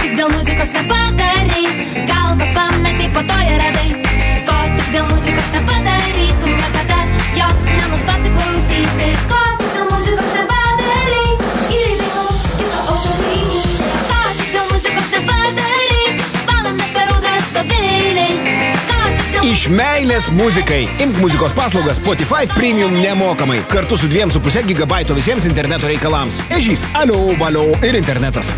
tik dėl muzikos nepadarai, galvą pametai, po to ją radai. Ko tik dėl muzikos nepadarai, tu niekada jos nenustosi klausyti. Ko tik dėl muzikos nepadarai, skiriai dainų, kito aušo dainų. Ko tik dėl muzikos nepadarai, valandą per audrą stovėjai. Ko tik dėl Iš meilės muzikai. Imk muzikos paslaugas Spotify Premium nemokamai. Kartu su 2,5 gigabaito visiems interneto reikalams. Ežys, alio, valio ir internetas.